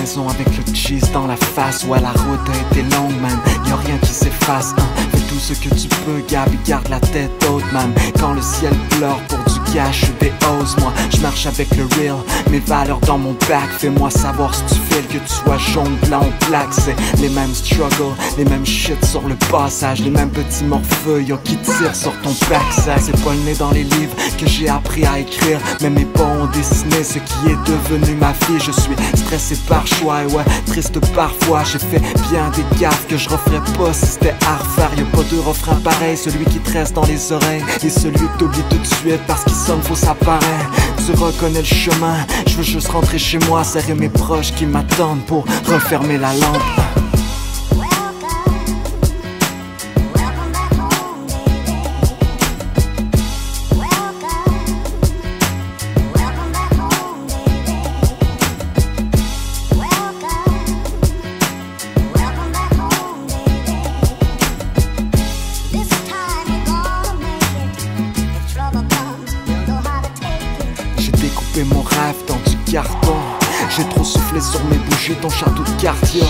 maison avec le cheese dans la face. Ouais, la route a été longue, man. Y'a rien qui s'efface, hein. Fais tout ce que tu peux, Gab, garde la tête haute, man. Quand le ciel pleure pour du ou des moi, je marche avec le real. Mes valeurs dans mon bac, fais-moi savoir si tu fais que tu sois jaune, blanc ou black. C'est les mêmes struggles, les mêmes shit sur le passage, les mêmes petits morfeux, yo, qui tirent sur ton backside. C'est pas le nez dans les livres que j'ai appris à écrire, mais mes pas ont dessiné ce qui est devenu ma fille. Je suis stressé par choix, et ouais, triste parfois. J'ai fait bien des gaffes que je referais pas si c'était à refaire. Y'a pas de refrain pareil, celui qui te reste dans les oreilles et celui que t'oublies tout de suite parce qu'il faux, ça. Tu reconnais le chemin, je veux juste rentrer chez moi, serrer mes proches qui m'attendent pour refermer la lampe. J'ai découpé mon rêve dans du carton. J'ai trop soufflé sur mes bougies, ton château de quartier.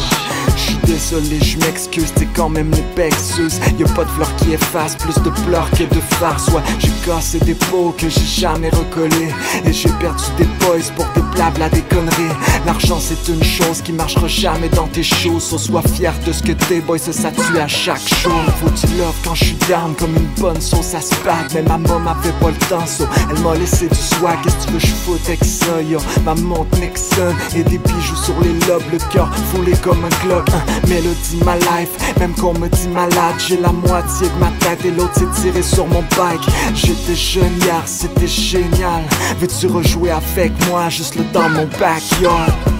J'suis désolé, je m'excuse, t'es quand même une pexeuse. Y'a pas de fleurs qui effacent plus de pleurs que de farce. Ouais, j'ai cassé des pots que j'ai jamais recollés. Et j'ai perdu des boys pour des blabla, des conneries. L'argent c'est une chose qui marchera jamais dans tes choses. So, sois fier de ce que t'es, boy, ça, tue à chaque chose. Faut du love quand je suis down comme une bonne sauce à spag. Mais ma maman avait pas le temps, so elle m'a laissé du swag. Qu'est-ce que tu veux, je foute avec ça, yo? Ma montre Nixon et des bijoux sur les lobes. Le cœur foulé comme un clock. Mélodie, ma life, même qu'on me dit malade. J'ai la moitié de ma tête et l'autre s'est tiré sur mon bike. J'étais jeune hier, c'était génial. Veux-tu rejouer avec moi, juste le dans mon backyard?